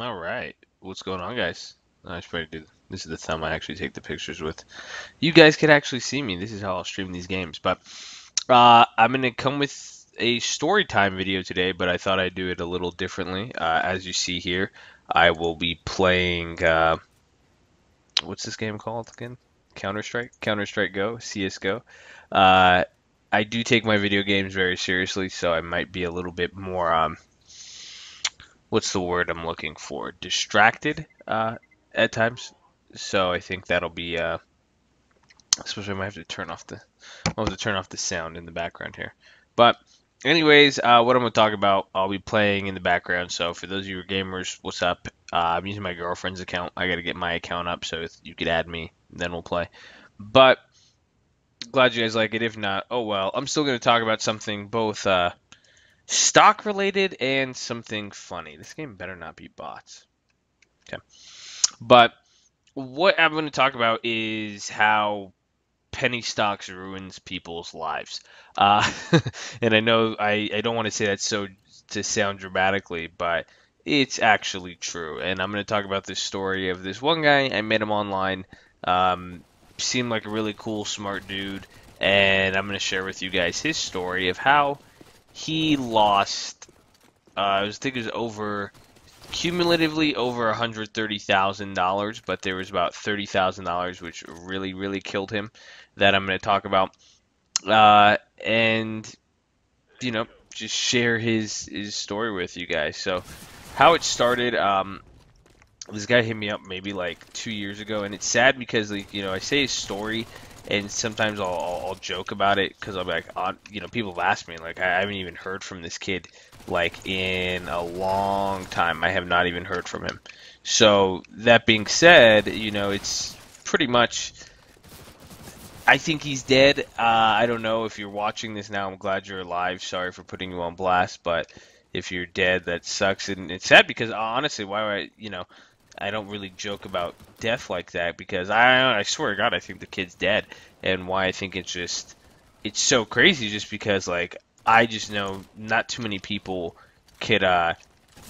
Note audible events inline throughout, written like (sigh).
All right, what's going on, guys? I should probably do. This is the time I actually take the pictures with. You guys can actually see me. This is how I'll stream these games. But uh, I'm gonna come with a story time video today, but I thought I'd do it a little differently. Uh, as you see here, I will be playing. Uh, what's this game called again? Counter Strike. Counter Strike Go. CS:GO. Uh, I do take my video games very seriously, so I might be a little bit more. Um, what's the word I'm looking for? Distracted uh, at times. So I think that'll be. Uh, especially I might have to turn off the. I'll have to turn off the sound in the background here. But anyways, uh, what I'm to talk about, I'll be playing in the background. So for those of you who are gamers, what's up? Uh, I'm using my girlfriend's account. I got to get my account up so you could add me, then we'll play. But glad you guys like it. If not, oh well. I'm still going to talk about something both uh, stock related and something funny. This game better not be bots. Okay. But what I'm going to talk about is how penny stocks ruins people's lives. Uh, (laughs) and I know I, I don't want to say that so to sound dramatically, but it's actually true. And I'm going to talk about this story of this one guy. I met him online. Um, seemed like a really cool, smart dude. And I'm going to share with you guys his story of how he lost, uh, I was think it was over, cumulatively over $130,000, but there was about $30,000 which really, really killed him that I'm going to talk about. Uh, and, you know, just share his, his story with you guys. So, how it started, um, this guy hit me up maybe like two years ago, and it's sad because, like, you know, I say his story, and sometimes I'll, I'll, I'll joke about it because I'm like, on, you know, people have asked me, like, I haven't even heard from this kid, like, in a long time. I have not even heard from him. So, that being said, you know, it's pretty much I think he's dead. Uh, I don't know if you're watching this now. I'm glad you're alive. Sorry for putting you on blast, but if you're dead, that sucks. And it's sad because honestly, why would I, you know, I don't really joke about death like that because I, I swear to God, I think the kid's dead. And why I think it's just, it's so crazy just because like I just know not too many people could uh,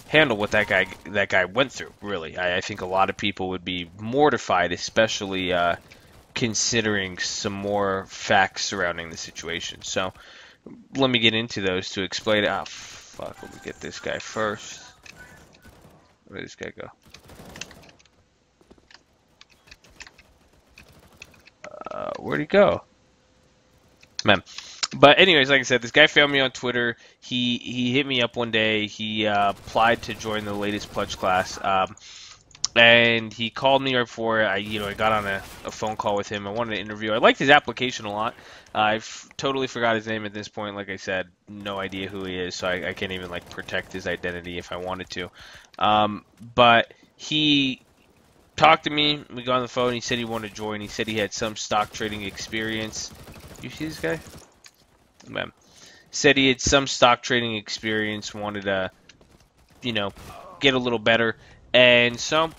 handle what that guy that guy went through. Really, I, I think a lot of people would be mortified, especially. Uh, considering some more facts surrounding the situation. So let me get into those to explain it. Oh, fuck. Let me get this guy first. Where did this guy go? Uh, where'd he go? Man. But anyways, like I said, this guy found me on Twitter. He he hit me up one day. He uh, applied to join the latest pledge class. Um, and he called me right before I, you know, I got on a, a phone call with him. I wanted to interview. I liked his application a lot. Uh, I totally forgot his name at this point. Like I said, no idea who he is, so I, I can't even like protect his identity if I wanted to. Um, but he talked to me. We got on the phone. He said he wanted to join. He said he had some stock trading experience. You see this guy? Man. Said he had some stock trading experience. Wanted to, you know, get a little better. And so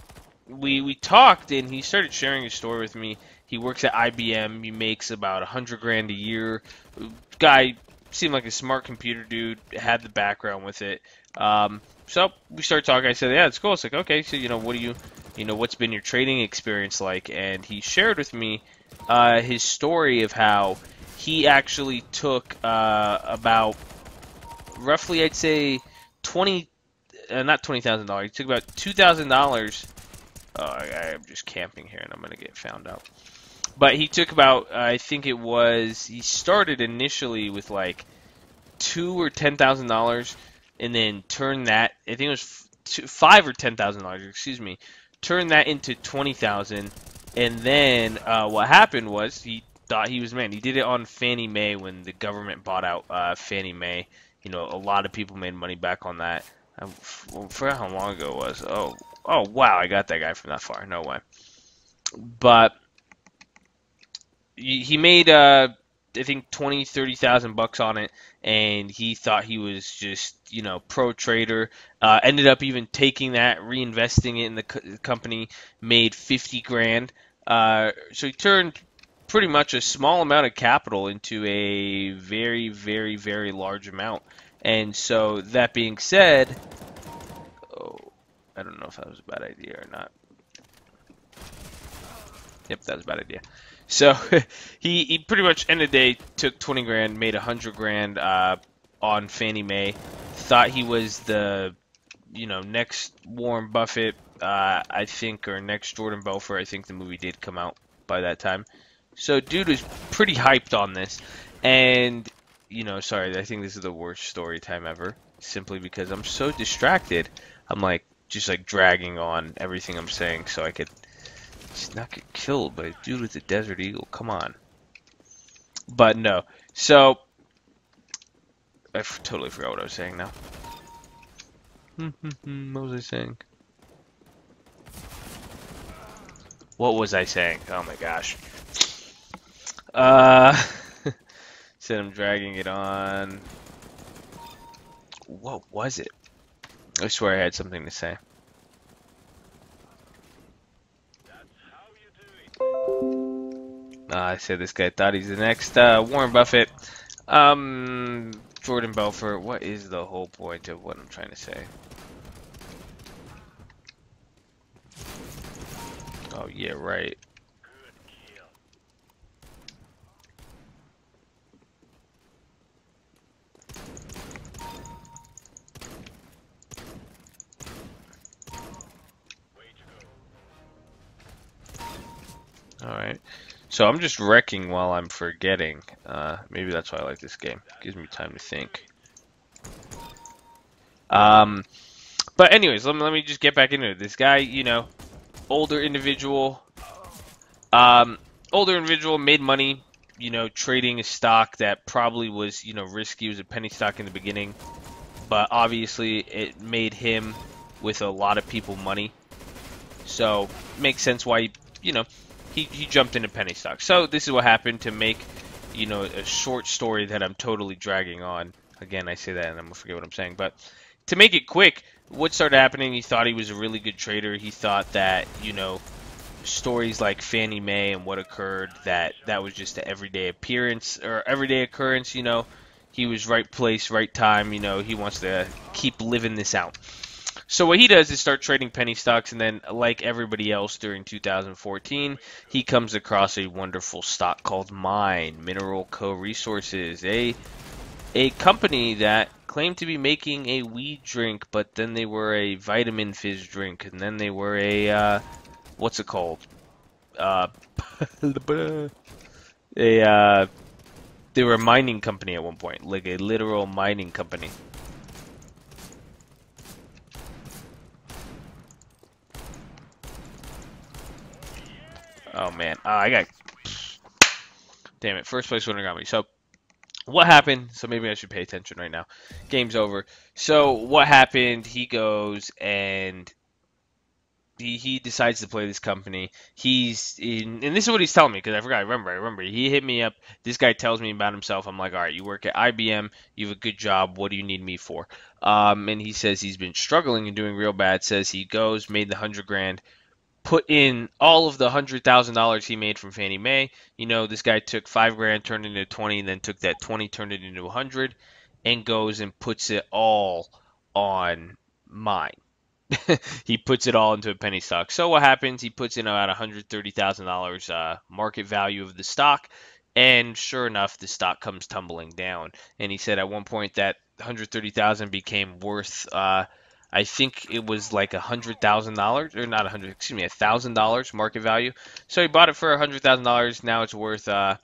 we we talked, and he started sharing his story with me. He works at IBM. He makes about a hundred grand a year. Guy seemed like a smart computer dude. Had the background with it. Um, so we started talking. I said, "Yeah, it's cool." It's like, okay, so you know, what do you, you know, what's been your trading experience like? And he shared with me uh, his story of how he actually took uh, about roughly, I'd say, twenty, uh, not twenty thousand dollars. He took about two thousand dollars Oh, I, am just camping here and I'm going to get found out. But he took about, I think it was, he started initially with like two or ten thousand dollars, and then turned that. I think it was two, five or ten thousand dollars. Excuse me. Turned that into twenty thousand, and then uh, what happened was he thought he was man. He did it on Fannie Mae when the government bought out uh, Fannie Mae. You know, a lot of people made money back on that. I forgot how long ago it was. Oh, Oh, wow, I got that guy from that far. No way. But he made, uh, I think, 20, 30,000 bucks on it, and he thought he was just, you know, pro trader. Uh, ended up even taking that, reinvesting it in the co- company, made 50 grand. Uh, so he turned pretty much a small amount of capital into a very, very, very large amount. And so, that being said, oh, I don't know if that was a bad idea or not. Yep, that was a bad idea. So (laughs) he, he pretty much end of the day took 20 grand, made 100 grand uh, on Fannie Mae. Thought he was the you know next Warren Buffett, uh, I think, or next Jordan Belfort. I think the movie did come out by that time. So dude was pretty hyped on this, and you know, sorry, I think this is the worst story time ever. Simply because I'm so distracted, I'm like just like dragging on everything I'm saying so I could just not get killed by a dude with a Desert Eagle. Come on. But no. So I totally forgot what I was saying now. (laughs) what was I saying? What was I saying? Oh my gosh. Uh, (laughs) said I'm dragging it on. What was it? I swear I had something to say. I said this guy thought he's the next uh, Warren Buffett. Um, Jordan Belfort, what is the whole point of what I'm trying to say? Oh, yeah, right. Alright. So I'm just wrecking while I'm forgetting. Uh, maybe that's why I like this game. It gives me time to think. Um, but anyways, let me, let me just get back into it. This guy, you know, older individual, um, older individual made money, you know, trading a stock that probably was, you know, risky. It was a penny stock in the beginning, but obviously it made him with a lot of people money. So makes sense why, you know, he, he jumped into penny stock. So this is what happened to make, you know, a short story that I'm totally dragging on. Again, I say that and I'm gonna forget what I'm saying. But to make it quick, what started happening? He thought he was a really good trader. He thought that you know stories like Fannie Mae and what occurred that that was just an everyday appearance or everyday occurrence. You know, he was right place, right time. You know, he wants to keep living this out. So what he does is start trading penny stocks, and then, like everybody else during 2014, he comes across a wonderful stock called Mine Mineral Co. Resources, a a company that claimed to be making a weed drink, but then they were a vitamin fizz drink, and then they were a uh, what's it called? Uh, (laughs) a uh, they were a mining company at one point, like a literal mining company. Oh man, uh, I got. Damn it! First place winner got me. So, what happened? So maybe I should pay attention right now. Game's over. So what happened? He goes and he, he decides to play this company. He's in, and this is what he's telling me because I forgot. I remember. I remember. He hit me up. This guy tells me about himself. I'm like, all right, you work at IBM. You have a good job. What do you need me for? Um, and he says he's been struggling and doing real bad. Says he goes, made the hundred grand, put in all of the hundred thousand dollars he made from Fannie Mae. You know, this guy took five grand, turned it into twenty, and then took that twenty, turned it into a hundred, and goes and puts it all on mine. (laughs) he puts it all into a penny stock. So what happens? He puts in about hundred thirty thousand uh, dollars market value of the stock, and sure enough, the stock comes tumbling down. And he said at one point that hundred thirty thousand became worth. Uh, I think it was like a hundred thousand dollars, or not a hundred, excuse me, a thousand dollars market value. So he bought it for a hundred thousand dollars. Now it's worth uh,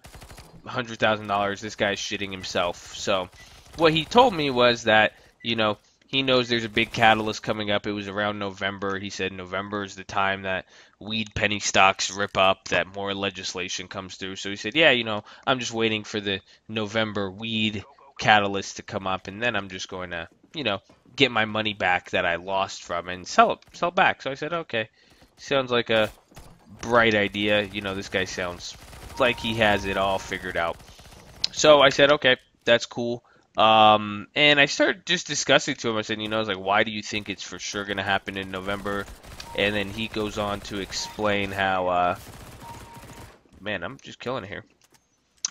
hundred thousand dollars. This guy's shitting himself. So what he told me was that you know he knows there's a big catalyst coming up. It was around November. He said November is the time that weed penny stocks rip up, that more legislation comes through. So he said, yeah, you know, I'm just waiting for the November weed catalyst to come up, and then I'm just going to, you know, get my money back that I lost from and sell it, sell it back. So I said, okay, sounds like a bright idea. You know, this guy sounds like he has it all figured out. So I said, okay, that's cool. Um, and I started just discussing to him. I said, you know, I was like, why do you think it's for sure going to happen in November? And then he goes on to explain how, uh, man, I'm just killing it here.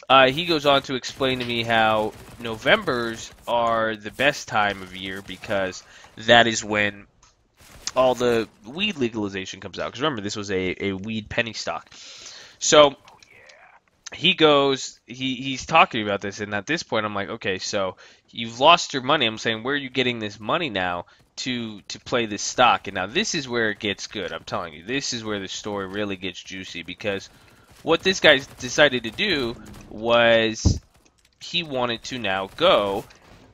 Uh, he goes on to explain to me how Novembers are the best time of year because that is when all the weed legalization comes out. Because remember, this was a, a weed penny stock. So he goes, he, he's talking about this, and at this point, I'm like, okay, so you've lost your money. I'm saying, where are you getting this money now to to play this stock? And now this is where it gets good. I'm telling you, this is where the story really gets juicy because what this guy decided to do was he wanted to now go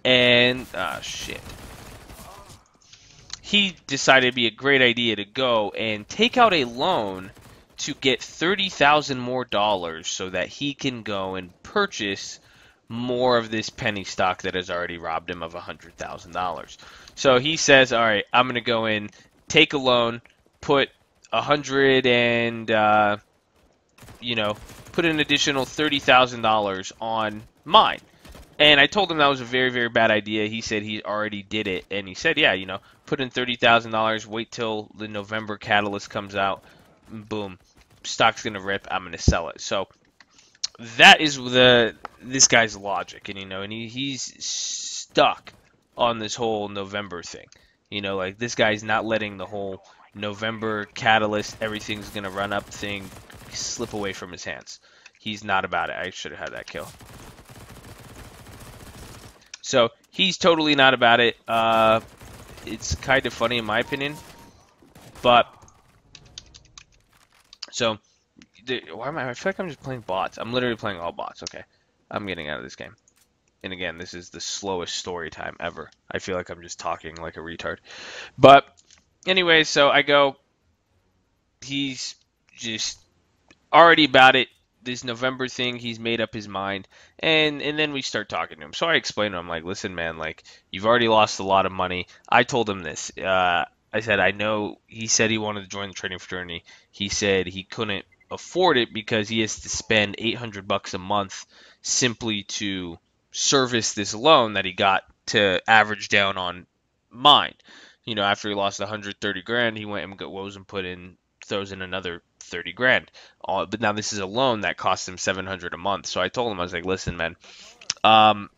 and ah shit. He decided it'd be a great idea to go and take out a loan to get 30,000 more dollars so that he can go and purchase more of this penny stock that has already robbed him of $100,000. So he says, "All right, I'm going to go in, take a loan, put a hundred and uh, you know, put an additional $30,000 on mine." And I told him that was a very, very bad idea. He said he already did it, and he said, "Yeah, you know, put in thirty thousand dollars. Wait till the November catalyst comes out. Boom, stock's gonna rip. I'm gonna sell it." So that is the this guy's logic, and you know, and he, he's stuck on this whole November thing. You know, like this guy's not letting the whole November catalyst, everything's gonna run up thing slip away from his hands. He's not about it. I should have had that kill. So he's totally not about it. Uh, it's kind of funny in my opinion, but so why am I? I feel like I'm just playing bots. I'm literally playing all bots. Okay, I'm getting out of this game. And again, this is the slowest story time ever. I feel like I'm just talking like a retard. But anyway, so I go. He's just already about it this November thing, he's made up his mind, and and then we start talking to him. So I explained to him like, listen, man, like you've already lost a lot of money. I told him this. Uh, I said I know. He said he wanted to join the trading fraternity. He said he couldn't afford it because he has to spend 800 bucks a month simply to service this loan that he got to average down on mine. You know, after he lost 130 grand, he went and goes and put in throws in another 30 grand. Uh, but now this is a loan that costs him 700 a month. So I told him, I was like, listen, man, um,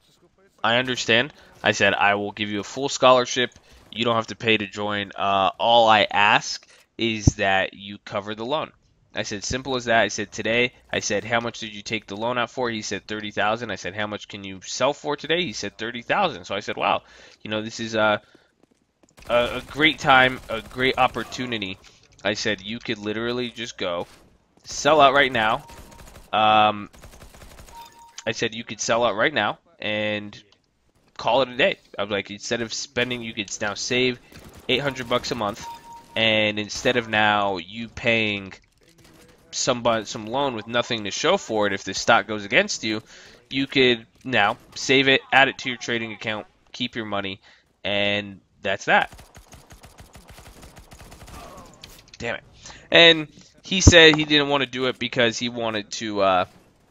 I understand. I said, I will give you a full scholarship. You don't have to pay to join. Uh, all I ask is that you cover the loan. I said, simple as that. I said, today, I said, how much did you take the loan out for? He said, 30000 I said, how much can you sell for today? He said, 30000 So I said, wow, you know, this is uh, a, a great time, a great opportunity I said you could literally just go sell out right now. Um, I said you could sell out right now and call it a day. I was like, instead of spending, you could now save 800 bucks a month, and instead of now you paying somebody some loan with nothing to show for it if the stock goes against you, you could now save it, add it to your trading account, keep your money, and that's that damn it. And he said he didn't want to do it because he wanted to, uh,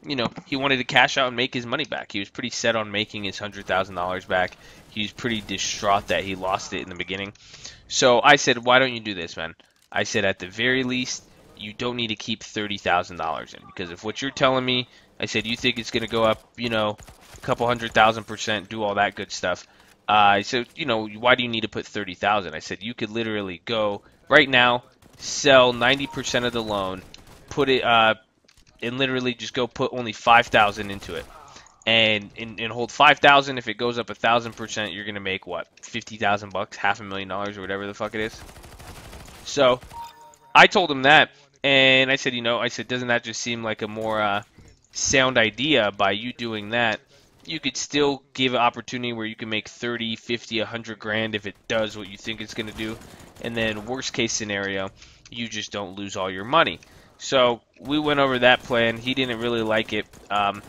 you know, he wanted to cash out and make his money back. He was pretty set on making his hundred thousand dollars back. He was pretty distraught that he lost it in the beginning. So I said, why don't you do this, man? I said, at the very least, you don't need to keep thirty thousand dollars in because if what you're telling me, I said you think it's going to go up, you know, a couple hundred thousand percent, do all that good stuff. Uh, so you know, why do you need to put thirty thousand? I said you could literally go right now, sell 90% of the loan, put it, uh, and literally just go put only 5,000 into it. And, and, and hold 5,000. If it goes up a thousand percent, you're gonna make what 50,000 bucks, half a million dollars, or whatever the fuck it is. So, I told him that, and I said, you know, I said, doesn't that just seem like a more uh, sound idea by you doing that? You could still give an opportunity where you can make 30, 50, 100 grand if it does what you think it's going to do. And then worst case scenario, you just don't lose all your money. So we went over that plan. He didn't really like it. Um,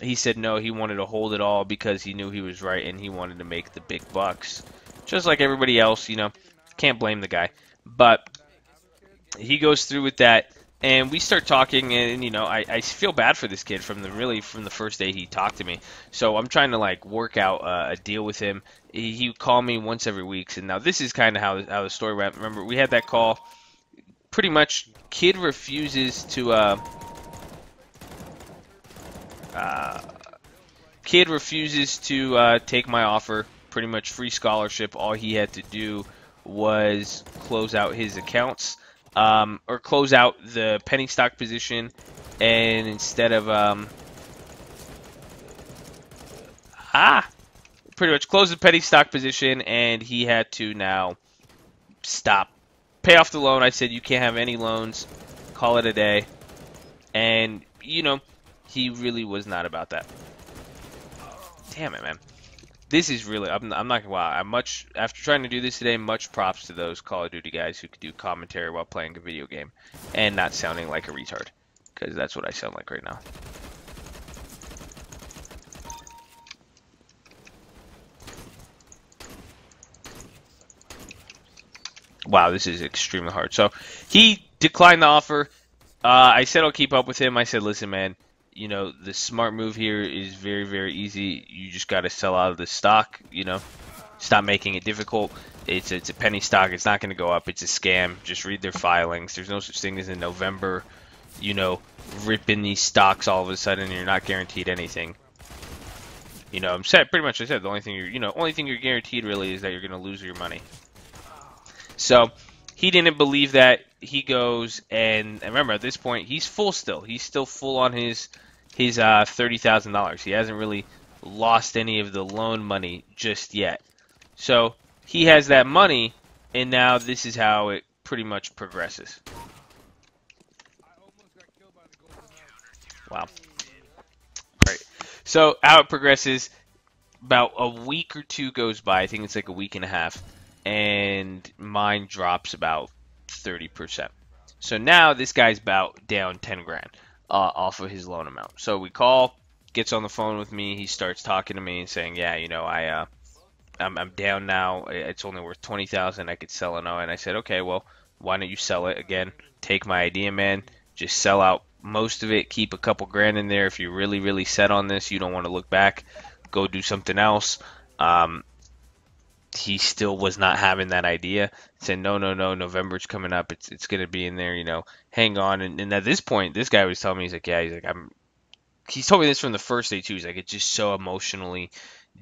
he said no, he wanted to hold it all because he knew he was right and he wanted to make the big bucks. Just like everybody else, you know. Can't blame the guy. But he goes through with that and we start talking and you know I, I feel bad for this kid from the really from the first day he talked to me so i'm trying to like work out uh, a deal with him he, he would call me once every week and now this is kind of how, how the story went remember we had that call pretty much kid refuses to uh, uh, kid refuses to uh, take my offer. Pretty much free scholarship. All he had to do was close out his accounts um, or close out the penny stock position, and instead of um, ah, pretty much close the penny stock position, and he had to now stop, pay off the loan. I said you can't have any loans, call it a day, and you know he really was not about that. Damn it, man this is really I'm, I'm not gonna lie. I'm much after trying to do this today. Much props to those Call of Duty guys who could do commentary while playing a video game and not sounding like a retard, because that's what I sound like right now. Wow, this is extremely hard. So he declined the offer. Uh, I said I'll keep up with him. I said, listen, man you know, the smart move here is very, very easy. You just got to sell out of the stock, you know, stop making it difficult. It's, it's a penny stock. It's not going to go up. It's a scam. Just read their filings. There's no such thing as in November, you know, ripping these stocks all of a sudden you're not guaranteed anything. You know, I'm said pretty much I said the only thing you're, you know, only thing you're guaranteed really is that you're going to lose your money. So, he didn't believe that. He goes and remember at this point he's full still. He's still full on his his uh, thirty thousand dollars. He hasn't really lost any of the loan money just yet. So he has that money, and now this is how it pretty much progresses. Wow. Right. So how it progresses, about a week or two goes by. I think it's like a week and a half, and mine drops about thirty percent. So now this guy's about down ten grand uh, off of his loan amount. So we call, gets on the phone with me. He starts talking to me and saying, "Yeah, you know, I, uh, I'm, I'm down now. It's only worth twenty thousand. I could sell it now." And I said, "Okay, well, why don't you sell it again? Take my idea, man. Just sell out most of it. Keep a couple grand in there. If you're really, really set on this, you don't want to look back. Go do something else." Um, he still was not having that idea. Said, no, no, no, November's coming up. It's it's gonna be in there. You know, hang on. And, and at this point, this guy was telling me, he's like, yeah, he's like, I'm. He's told me this from the first day too. He's like, it's just so emotionally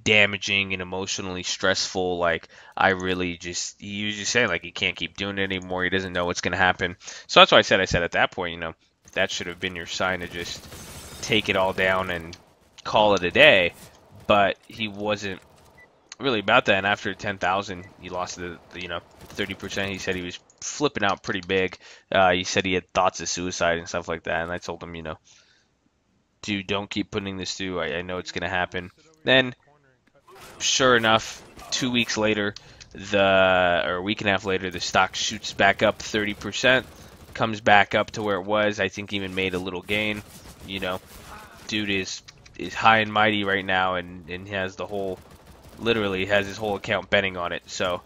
damaging and emotionally stressful. Like, I really just, he was just saying, like, he can't keep doing it anymore. He doesn't know what's gonna happen. So that's why I said, I said at that point, you know, that should have been your sign to just take it all down and call it a day. But he wasn't really about that. And after 10,000, he lost the, the, you know 30%. He said he was flipping out pretty big. Uh, he said he had thoughts of suicide and stuff like that. And I told him, you know, dude, don't keep putting this through. I, I know it's gonna happen. Then, sure enough, two weeks later, the or a week and a half later, the stock shoots back up 30%, comes back up to where it was. I think even made a little gain. You know, dude is is high and mighty right now, and and has the whole literally has his whole account betting on it. So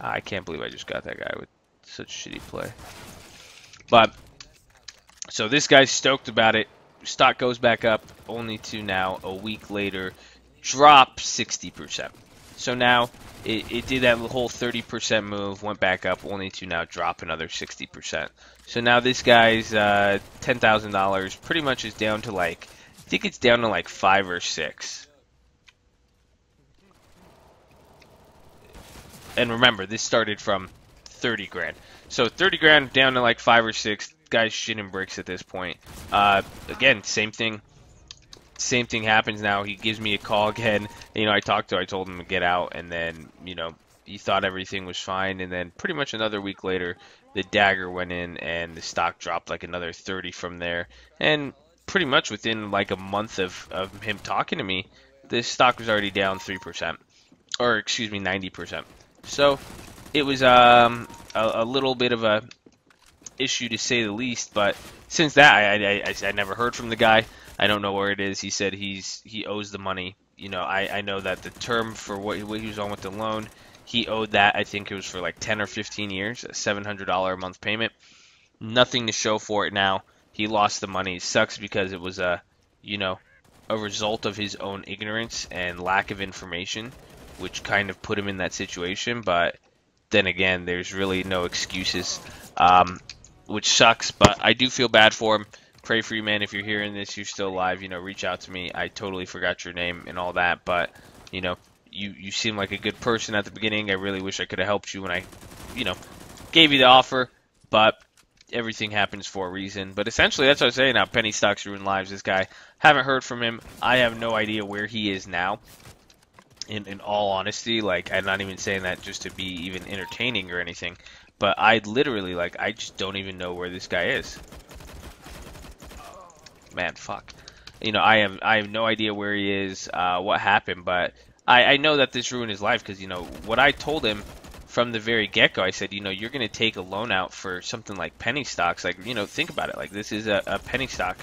I can't believe I just got that guy with such shitty play. But so this guy's stoked about it. Stock goes back up only to now a week later drop 60%. So now it, it did that whole 30% move, went back up only to now drop another 60%. So now this guy's uh, $10,000 pretty much is down to like I think it's down to like five or six. And remember, this started from 30 grand. So 30 grand down to like five or six. Guys shitting bricks at this point. Uh, again, same thing. Same thing happens now. He gives me a call again. You know, I talked to. I told him to get out, and then you know he thought everything was fine. And then pretty much another week later, the dagger went in, and the stock dropped like another 30 from there. And pretty much within like a month of, of him talking to me, this stock was already down 3%. Or, excuse me, 90%. So, it was um, a, a, little bit of a issue to say the least, but since that, I, I, I, I, never heard from the guy. I don't know where it is. He said he's he owes the money. You know, I, I know that the term for what, what he was on with the loan, he owed that, I think it was for like 10 or 15 years, a $700 a month payment. Nothing to show for it now he lost the money. It sucks because it was a, you know, a result of his own ignorance and lack of information, which kind of put him in that situation. But then again, there's really no excuses, um, which sucks. But I do feel bad for him. Pray for you, man. If you're hearing this, you're still alive. You know, reach out to me. I totally forgot your name and all that, but you know, you you seem like a good person at the beginning. I really wish I could have helped you when I, you know, gave you the offer, but everything happens for a reason. But essentially, that's what I was saying. Now, penny stocks ruin lives. This guy, haven't heard from him. I have no idea where he is now. In in all honesty, like I'm not even saying that just to be even entertaining or anything, but I literally like I just don't even know where this guy is. Man, fuck. You know, I have I have no idea where he is, uh, what happened, but I, I know that this ruined his life because you know what I told him from the very get go, I said, you know, you're going to take a loan out for something like penny stocks. Like, you know, think about it. Like, this is a, a penny stock.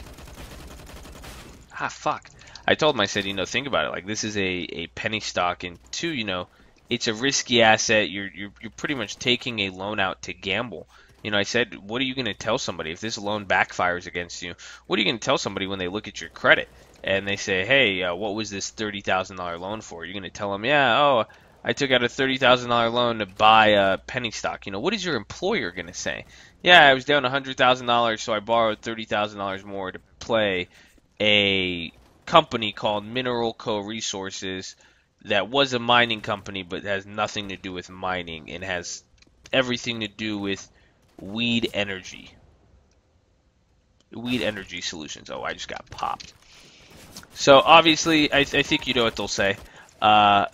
Ah, fuck. I told him, I said, you know, think about it. Like, this is a, a penny stock, and two, you know, it's a risky asset. You're, you're, you're pretty much taking a loan out to gamble. You know, I said, what are you going to tell somebody if this loan backfires against you? What are you going to tell somebody when they look at your credit and they say, hey, uh, what was this $30,000 loan for? You're going to tell them, yeah, oh, I took out a thirty thousand dollar loan to buy a penny stock. You know, what is your employer gonna say? Yeah, I was down hundred thousand dollars, so I borrowed thirty thousand dollars more to play a company called Mineral Co Resources that was a mining company but has nothing to do with mining and has everything to do with weed energy. Weed energy solutions. Oh, I just got popped. So obviously, I, th I think you know what they'll say. Uh,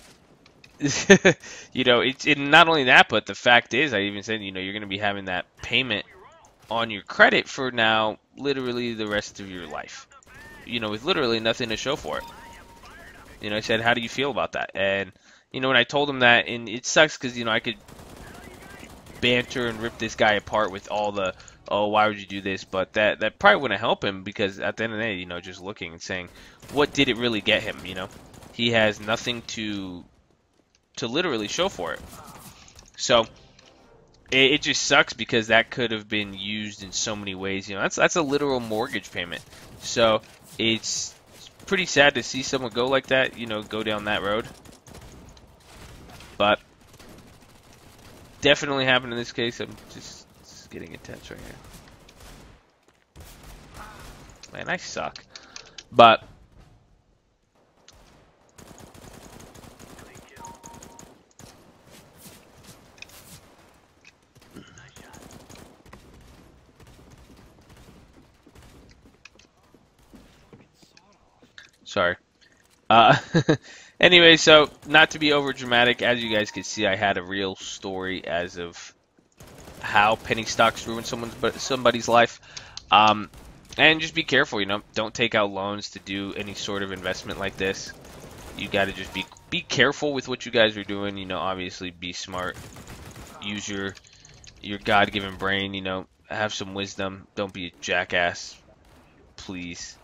(laughs) you know, it's it, not only that, but the fact is, I even said, you know, you're going to be having that payment on your credit for now, literally the rest of your life. You know, with literally nothing to show for it. You know, I said, how do you feel about that? And you know, when I told him that, and it sucks because you know I could banter and rip this guy apart with all the oh why would you do this but that that probably wouldn't help him because at the end of the day you know just looking and saying what did it really get him you know he has nothing to to literally show for it. So it, it, just sucks because that could have been used in so many ways. You know, that's that's a literal mortgage payment. So it's pretty sad to see someone go like that. You know, go down that road. But definitely happened in this case. I'm just, just getting intense right here. Man, I suck. But Sorry. Uh, (laughs) anyway, so not to be over dramatic, as you guys can see, I had a real story as of how penny stocks ruin someone's but somebody's life. Um, and just be careful, you know, don't take out loans to do any sort of investment like this. You got to just be be careful with what you guys are doing. You know, obviously be smart. Use your your God-given brain. You know, have some wisdom. Don't be a jackass, please.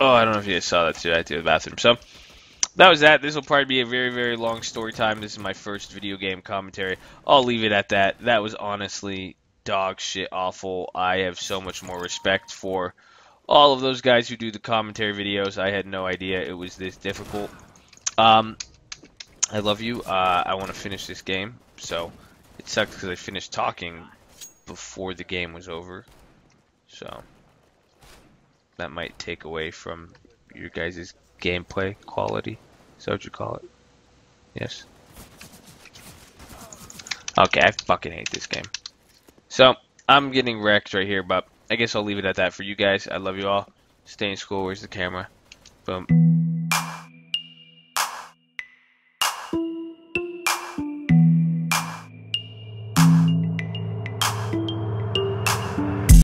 Oh, I don't know if you guys saw that too. I to the bathroom. So that was that. This will probably be a very, very long story time. This is my first video game commentary. I'll leave it at that. That was honestly dog shit awful. I have so much more respect for all of those guys who do the commentary videos. I had no idea it was this difficult. Um, I love you. Uh, I want to finish this game. So it sucks because I finished talking before the game was over. So that might take away from your guys' gameplay quality. Is that what you call it? Yes. Okay, I fucking hate this game. So, I'm getting wrecked right here, but I guess I'll leave it at that for you guys. I love you all. Stay in school. Where's the camera? Boom.